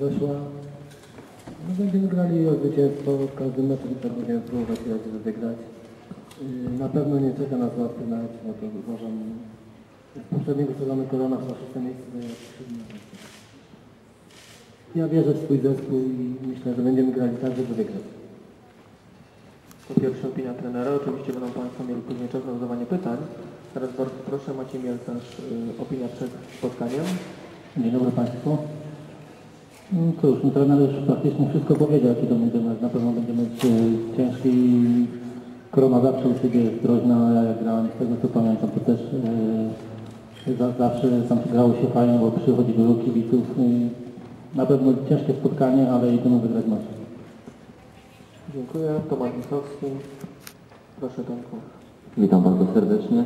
zeszła. No będziemy grali o zwycięstwo, każdy mecz tak będziemy próbować żeby wygrać. Yy, Na pewno nie czeka nas łatwy mecz, no to uważam, z poprzedniego sezonu Korona w szóste miejsce zajęła miejsce. Ja wierzę w swój zespół i myślę, że będziemy grali tak, żeby wygrać. To pierwsza opinia trenera. Oczywiście będą Państwo mieli później czas na zadawanie pytań. Teraz bardzo proszę, Maciej Mielcarz, y, opinia przed spotkaniem. Dzień dobry Państwu. No cóż, no, trener już praktycznie wszystko powiedział, jaki to będzie mecz. Na pewno będzie mecz ciężki. Korona zawsze u siebie jest groźna, ja jak grałem z tego co pamiętam, to też e, za, zawsze tam grało się fajnie, bo przychodzi dużo kibiców. I na pewno ciężkie spotkanie, ale idziemy wygrać mecz. Dziękuję. Tomasz Wisowski. Proszę Tomku. Witam bardzo serdecznie.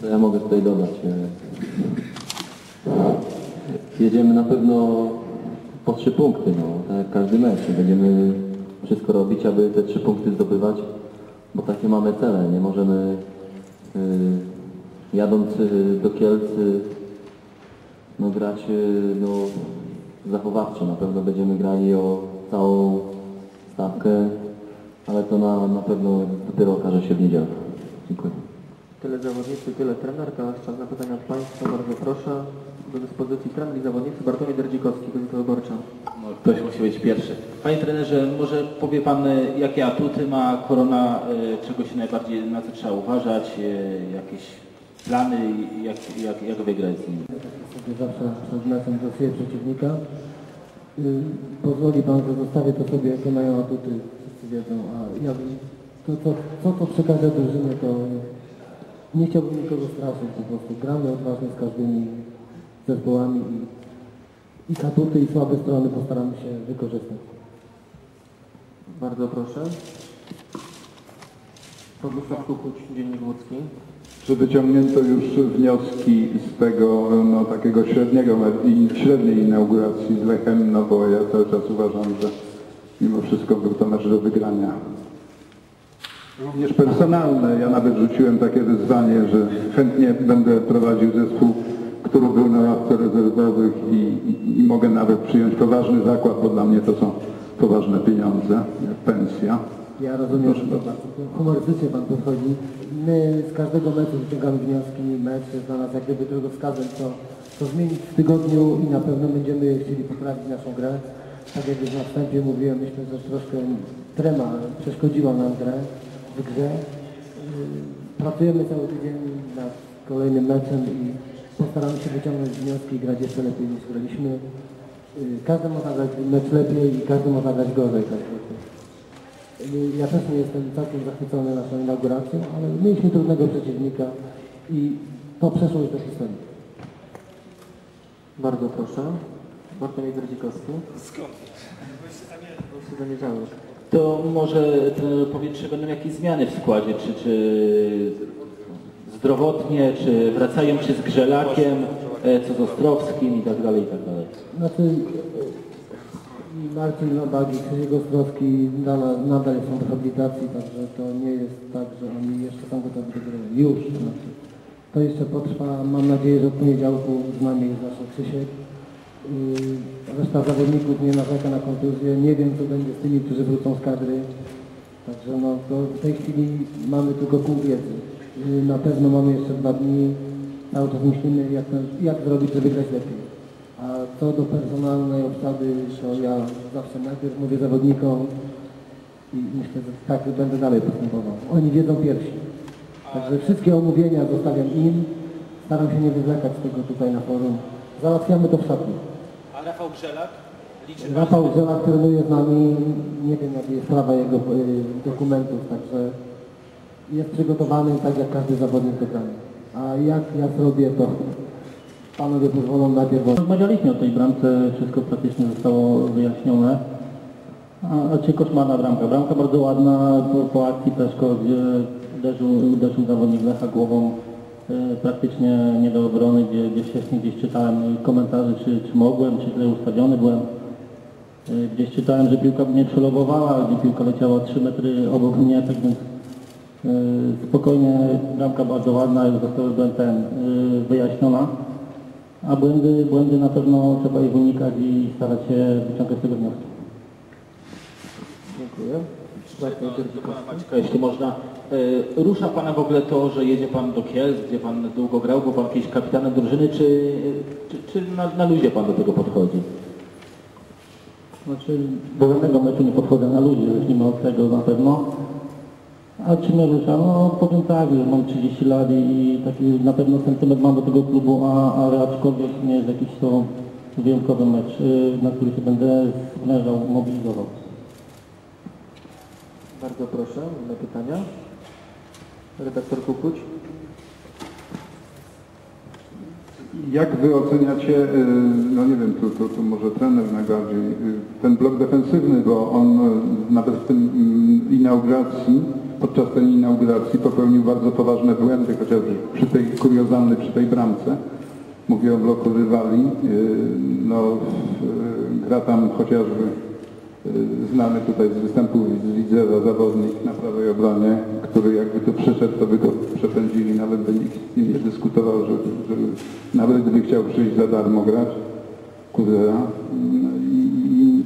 Co ja mogę tutaj dodać? E, Jedziemy na pewno po trzy punkty, no, tak jak każdy mecz. Będziemy wszystko robić, aby te trzy punkty zdobywać, bo takie mamy cele. Nie możemy y, jadąc y, do Kielc y, no, grać y, no, zachowawczo. Na pewno będziemy grali o całą stawkę, ale to na, na pewno dopiero okaże się w niedzielę. Dziękuję. Tyle zawodnicy, tyle trener. Teraz czas na pytania od Państwa. Bardzo proszę. Do dyspozycji trener i zawodnicy Bartłomiej Derdzikowski, Gazeta Wyborcza. No, ktoś musi być pierwszy. Panie trenerze, może powie Pan, e, jakie atuty ma korona, e, czego się najbardziej, na co trzeba uważać, e, jakieś plany i jak, jak, jak wygrać z nimi? sobie zawsze przed meczem dosyję przeciwnika. Yy, pozwoli Pan, że zostawię to sobie, jakie mają atuty, wszyscy wiedzą, a ja bym, to, to, co to przekaże drużynie, to nie chciałbym nikogo straszyć po prostu. Gramy odważnie z każdymi zespołami i, i atuty i słabe strony postaramy się wykorzystać. Bardzo proszę. Bogusław Kukuć, Dziennik Łódzki. Czy wyciągnięto już wnioski z tego no, takiego średniego, i średniej inauguracji z Lechem, no bo ja cały czas uważam, że mimo wszystko był to mecz do wygrania. Również personalne, ja nawet rzuciłem takie wyzwanie, że chętnie będę prowadził zespół, który był na ławce rezerwowych i, i, i mogę nawet przyjąć poważny zakład, bo dla mnie to są poważne pieniądze, pensja. Ja rozumiem, że to bardzo humorystycznie Pan podchodzi. My z każdego meczu wyciągamy wnioski. Mecz jest dla nas jak gdyby drogowskazem, co, co zmienić w tygodniu i na pewno będziemy chcieli poprawić naszą grę. Tak jak już na wstępie mówiłem, myślę, że troszkę trema przeszkodziła nam grę w grze. Yy, Pracujemy cały tydzień nad kolejnym meczem i postaramy się wyciągnąć wnioski i grać jeszcze lepiej niż graliśmy. Yy, Każdy może grać mecz lepiej i każdy może grać gorzej. Także to- ja też nie jestem całkiem zachwycony naszą inauguracją, ale mieliśmy trudnego przeciwnika i to przeszło już do historii. Bardzo proszę. Bartłomiej Derdzikowski. Skąd? Skąd? Zamierzałek. To może trener będą jakieś zmiany w składzie, czy, czy zdrowotnie, czy wracają się z Grzelakiem, e, co z Ostrowskim i tak dalej, i tak dalej. Znaczy i Marcin Nowak i Krzysiek Ostrowski nadal, są w rehabilitacji, także to nie jest tak, że oni jeszcze są gotowi do gry. Już. Znaczy. To jeszcze potrwa. Mam nadzieję, że od poniedziałku z nami jest zawsze Krzysiek. Reszta zawodników nie narzeka na kontuzję. Nie wiem, co będzie z tymi, którzy wrócą z kadry. Także no, to w tej chwili mamy tylko pół wiedzy. Yy, Na pewno mamy jeszcze dwa dni. Cały czas myślimy, jak, jak zrobić, żeby grać lepiej. A co do personalnej obsady, to ja zawsze najpierw mówię zawodnikom i myślę, że tak będę dalej postępował. Oni wiedzą pierwsi. Także wszystkie omówienia zostawiam im. Staram się nie wywlekać tego tutaj na forum. Załatwiamy to w szatni. Rafał Grzelak? Liczy Rafał Żelak trenuje z nami. Nie wiem, jaka jest sprawa jego y, dokumentów, także jest przygotowany tak jak każdy zawodnik do grania. A jak ja zrobię, to panowie pozwolą najpierw... Rozmawialiśmy o tej bramce, wszystko praktycznie zostało wyjaśnione. A, czy koszmarna bramka? Bramka bardzo ładna, po, po akcji Peszko, gdzie uderzył, uderzył zawodnik Lecha głową e, praktycznie nie do obrony, gdzie, gdzie wcześniej gdzieś czytałem komentarze, czy, czy mogłem, czy źle ustawiony byłem. E, Gdzieś czytałem, że piłka mnie przelowowała, gdzie piłka leciała 3 metry obok mnie, tak więc e, spokojnie bramka bardzo ładna, już została ten, e, wyjaśniona. A błędy, błędy na pewno trzeba ich unikać i starać się wyciągać z tego wnioski. Dziękuję. Maćka, jeśli można. E, Rusza Pana w ogóle to, że jedzie Pan do Kielc, gdzie Pan długo grał, był Pan kiedyś kapitanem drużyny, czy, czy, czy na, na luzie Pan do tego podchodzi? Znaczy, do żadnego meczu nie podchodzę na ludzi, zacznijmy od tego na pewno. A czy mnie rusza? No powiem tak, że mam 30 lat i taki na pewno sentyment mam do tego klubu, a, ale aczkolwiek nie jest jakiś to wyjątkowy mecz, y, na który się będę zmężał, mobilizował. Bardzo proszę, inne pytania. Redaktor Kukuć. Jak wy oceniacie, y, no nie wiem, tu, tu, tu może trener najbardziej, y, ten blok defensywny, bo on y, nawet w tym mm, inauguracji, podczas tej inauguracji popełnił bardzo poważne błędy, chociażby przy tej kuriozalnej, przy tej bramce. Mówię o bloku rywali. No, gra tam chociażby y, znany tutaj z występów z zawodnik na prawej obronie, który jakby tu przyszedł, to by go przepędzili, nawet by nikt z nim nie dyskutował, że, że nawet gdyby chciał przyjść za darmo grać, Kuzera. No I, i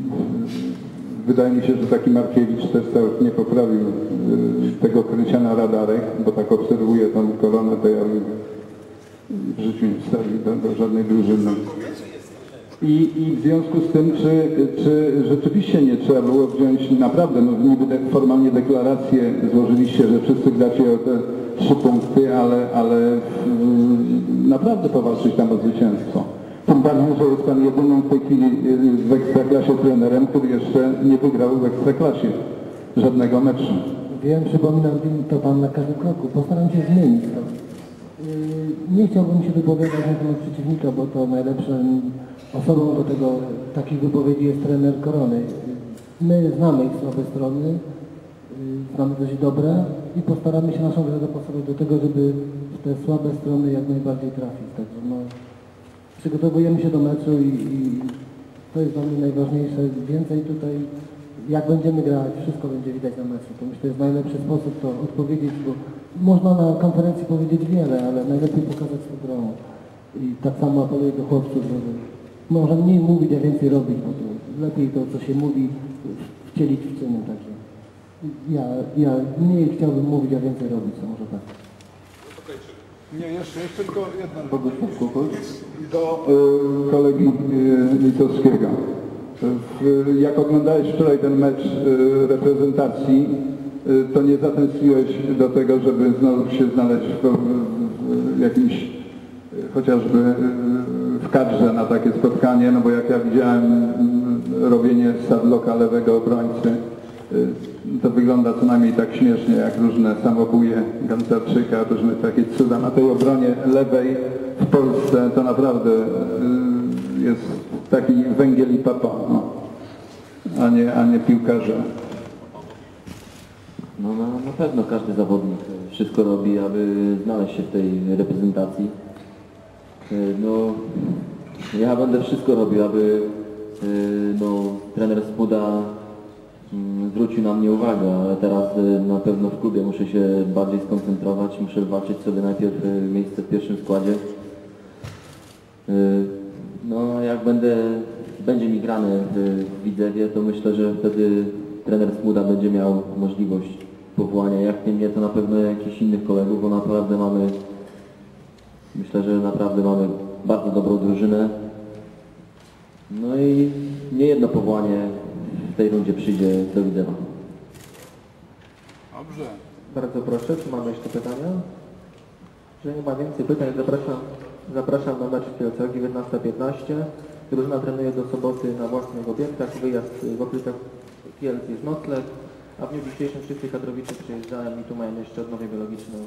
wydaje mi się, że taki Markiewicz też tak nie poprawił y, tego krycia na radarach, bo tak obserwuję tą koronę, to ja bym w życiu nie wstawił do, do żadnej drużyny. I, I w związku z tym, czy, czy rzeczywiście nie trzeba było wziąć naprawdę, no niby de, formalnie deklarację złożyliście, że wszyscy gracie o te trzy punkty, ale, ale mm, naprawdę powalczyć tam o zwycięstwo. Tym bardziej, że jest Pan jedynym w tej chwili y, w Ekstraklasie trenerem, który jeszcze nie wygrał w Ekstraklasie żadnego meczu. Wiem, przypominam mi to Pan na każdym kroku. Postaram się zmienić to. Yy, Nie chciałbym się wypowiadać na temat przeciwnika, bo to najlepszym osobą do tego takich wypowiedzi jest trener Korony. My znamy ich słabe strony, yy, znamy dość dobre i postaramy się naszą grę dopasować do tego, żeby w te słabe strony jak najbardziej trafić. Także no, przygotowujemy się do meczu i, i to jest dla mnie najważniejsze. Więcej tutaj, jak będziemy grać, wszystko będzie widać na meczu. To myślę, że to jest najlepszy sposób to odpowiedzieć, bo można na konferencji powiedzieć wiele, ale najlepiej pokazać swoją grą. I tak samo apeluję do chłopców, żeby może mniej mówić, a więcej robić, bo to lepiej to, co się mówi, wcielić w czyny. Także ja, ja mniej chciałbym mówić, a więcej robić, to może tak. Nie, jeszcze, jeszcze tylko jedna Bogusław do y, kolegi y, Litowskiego. Jak oglądałeś wczoraj ten mecz y, reprezentacji, y, to nie zatęskniłeś do tego, żeby znowu się znaleźć w, jakimś y, chociażby w kadrze na takie spotkanie, no bo jak ja widziałem y, robienie sadloka lewego obrońcy, to wygląda co najmniej tak śmiesznie, jak różne samobuje Gantarczyka, różne takie cuda. Na tej obronie lewej w Polsce, to naprawdę jest taki węgiel i papa, no. a, nie, a nie piłkarze. No na, na pewno każdy zawodnik wszystko robi, aby znaleźć się w tej reprezentacji. E, No, ja będę wszystko robił, aby e, no, trener Spuda mm, zwrócił na mnie uwagę, ale teraz e, na pewno w klubie muszę się bardziej skoncentrować, muszę walczyć sobie najpierw miejsce w pierwszym składzie. No, jak będę, będzie mi grane w w Widzewie, to myślę, że wtedy trener Smuda będzie miał możliwość powołania. Jak nie mnie, to na pewno jakichś innych kolegów, bo naprawdę mamy, myślę, że naprawdę mamy bardzo dobrą drużynę. No i nie jedno powołanie w tej rundzie przyjdzie do Widzewa. Dobrze. Bardzo proszę, czy mamy jeszcze pytania? Jeżeli nie ma więcej pytań, zapraszam, zapraszam na mecz w Kielcach 19.15. Drużyna trenuje do soboty na własnych obiektach. Wyjazd w okolicach Kielc jest nocleg, a w dniu dzisiejszym wszyscy kadrowicze przyjeżdżają i tu mają jeszcze odnowę biologiczną